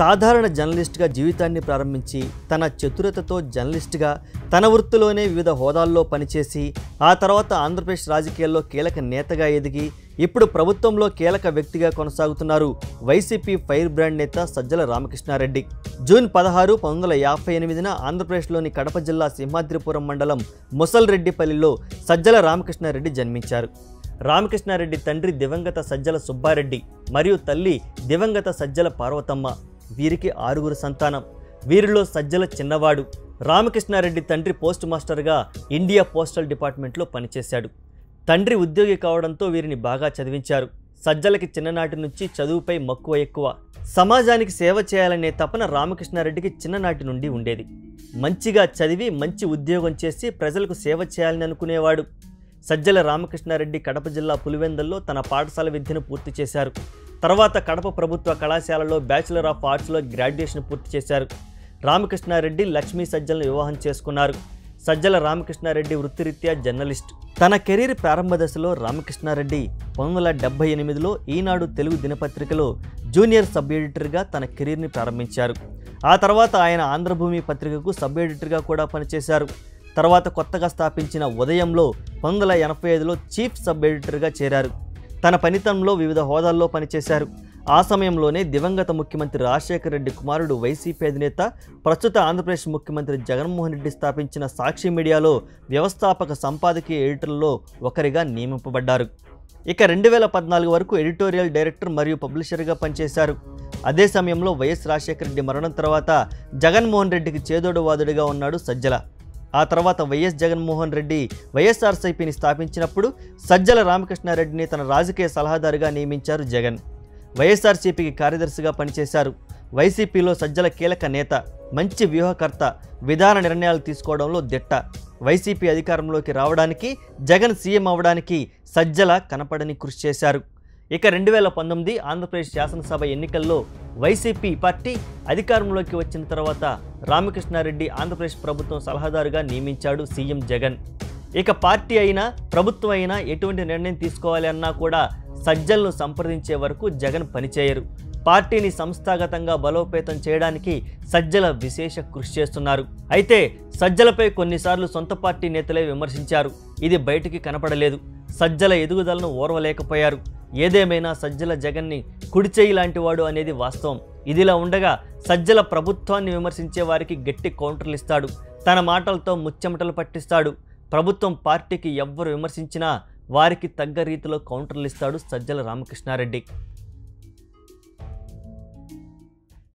సాధారణ జర్నలిస్ట్గా జీవితాన్ని ప్రారంభించి తన చతురతతో జర్నలిస్ట్గా తన వృత్తిలోనే వివిధ హోదాల్లో పనిచేసి ఆ తర్వాత ఆంధ్రప్రదేశ్ రాజకీయాల్లో కీలక నేతగా ఎదిగి ఇప్పుడు ప్రభుత్వంలో కీలక వ్యక్తిగా కొనసాగుతున్నారు వైసీపీ ఫైర్ బ్రాండ్ నేత సజ్జల రామకృష్ణారెడ్డి. జూన్ పదహారు పంతొమ్మిది వందల యాభై ఎనిమిదిన ఆంధ్రప్రదేశ్లోని కడప జిల్లా సింహాద్రిపురం మండలం ముసల్రెడ్డిపల్లిలో సజ్జల రామకృష్ణారెడ్డి జన్మించారు. రామకృష్ణారెడ్డి తండ్రి దివంగత సజ్జల సుబ్బారెడ్డి మరియు తల్లి దివంగత సజ్జల పార్వతమ్మ. వీరికి ఆరుగురు సంతానం. వీరిలో సజ్జల చిన్నవాడు. రామకృష్ణారెడ్డి తండ్రి పోస్ట్ మాస్టర్గా ఇండియా పోస్టల్ డిపార్ట్మెంట్లో పనిచేశాడు. తండ్రి ఉద్యోగి కావడంతో వీరిని బాగా చదివించారు. సజ్జలకి చిన్ననాటి నుంచి చదువుపై మక్కువ ఎక్కువ. సమాజానికి సేవ చేయాలనే తపన రామకృష్ణారెడ్డికి చిన్ననాటి నుండి ఉండేది. మంచిగా చదివి మంచి ఉద్యోగం చేసి ప్రజలకు సేవ చేయాలని అనుకునేవాడు. సజ్జల రామకృష్ణారెడ్డి కడప జిల్లా పులివెందల్లో తన పాఠశాల విద్యను పూర్తి చేశారు. తర్వాత కడప ప్రభుత్వ కళాశాలలో బ్యాచిలర్ ఆఫ్ ఆర్ట్స్లో గ్రాడ్యుయేషన్ పూర్తి చేశారు. రామకృష్ణారెడ్డి లక్ష్మీ సజ్జలను వివాహం చేసుకున్నారు. సజ్జల రామకృష్ణారెడ్డి వృత్తిరీత్యా జర్నలిస్ట్. తన కెరీర్ ప్రారంభ దశలో రామకృష్ణారెడ్డి పంతొమ్మిది వందల డెబ్బై ఎనిమిదిలో ఈనాడు తెలుగు దినపత్రికలో జూనియర్ సబ్ ఎడిటర్గా తన కెరీర్ని ప్రారంభించారు. ఆ తర్వాత ఆయన ఆంధ్రభూమి పత్రికకు సబ్ ఎడిటర్గా కూడా పనిచేశారు. తర్వాత కొత్తగా స్థాపించిన ఉదయంలో పంతొమ్మిది వందల ఎనభై ఐదులో చీఫ్ సబ్ ఎడిటర్గా చేరారు. తన పనితనంలో వివిధ హోదాల్లో పనిచేశారు. ఆ సమయంలోనే దివంగత ముఖ్యమంత్రి రాజశేఖర రెడ్డి కుమారుడు వైసీపీ అధినేత ప్రస్తుత ఆంధ్రప్రదేశ్ ముఖ్యమంత్రి జగన్మోహన్ రెడ్డి స్థాపించిన సాక్షి మీడియాలో వ్యవస్థాపక సంపాదకీయ ఎడిటర్లలో ఒకరిగా నియమింపబడ్డారు. ఇక రెండు వేల పద్నాలుగు వరకు ఎడిటోరియల్ డైరెక్టర్ మరియు పబ్లిషర్గా పనిచేశారు. అదే సమయంలో వైఎస్ రాజశేఖర రెడ్డి మరణం తర్వాత జగన్మోహన్ రెడ్డికి చేదోడు వాదుడిగా ఉన్నాడు సజ్జల. ఆ తర్వాత వైఎస్ జగన్మోహన్ రెడ్డి వైఎస్ఆర్సీపీని స్థాపించినప్పుడు సజ్జల రామకృష్ణారెడ్డిని తన రాజకీయ సలహాదారుగా నియమించారు జగన్. వైఎస్ఆర్సీపీకి కార్యదర్శిగా పనిచేశారు వైసీపీలో సజ్జల కీలక నేత మంచి వ్యూహకర్త విధాన నిర్ణయాలు తీసుకోవడంలో దిట్ట. వైసీపీ అధికారంలోకి రావడానికి జగన్ సీఎం అవడానికి సజ్జల కనపడని కృషి చేశారు. ఇక రెండు వేల పంతొమ్మిది ఆంధ్రప్రదేశ్ శాసనసభ ఎన్నికల్లో వైసీపీ పార్టీ అధికారంలోకి వచ్చిన తర్వాత రామకృష్ణారెడ్డి ఆంధ్రప్రదేశ్ ప్రభుత్వం సలహాదారుగా నియమించాడు సీఎం జగన్. ఇక పార్టీ అయినా ప్రభుత్వం అయినా ఎటువంటి నిర్ణయం తీసుకోవాలి అన్నా కూడా సజ్జలను సంప్రదించే వరకు జగన్ పనిచేయరు. పార్టీని సంస్థాగతంగా బలోపేతం చేయడానికి సజ్జల విశేష కృషి చేస్తున్నారు. అయితే సజ్జలపై కొన్నిసార్లు సొంత పార్టీ నేతలే విమర్శించారు. ఇది బయటికి కనపడలేదు. సజ్జల ఎదుగుదలను ఓర్వలేకపోయారు. ఏదేమైనా సజ్జల జగన్ని కుడిచేయి లాంటివాడు అనేది వాస్తవం. ఇదిలా ఉండగా సజ్జల ప్రభుత్వాన్ని విమర్శించే వారికి గట్టి కౌంటర్లు ఇస్తాడు. తన మాటలతో ముచ్చెమటలు పట్టిస్తాడు. ప్రభుత్వం పార్టీకి ఎవ్వరు విమర్శించినా వారికి తగ్గ రీతిలో కౌంటర్లు ఇస్తాడు సజ్జల రామకృష్ణారెడ్డి.